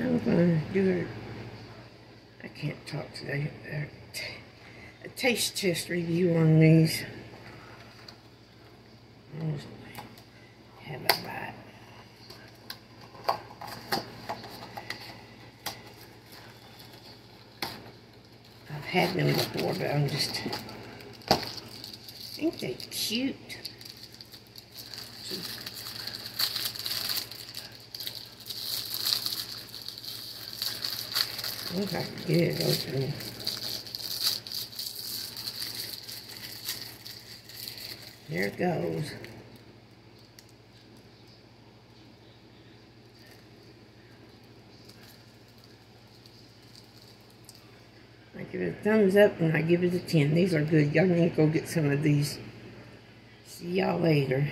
I'm gonna do a, I can't talk today, a, a taste test review on these. Have a bite. I've had them before, but I'm just, I think they're cute. I can get it open. There it goes. I give it a thumbs up and I give it a 10. These are good. Y'all need to go get some of these. See y'all later.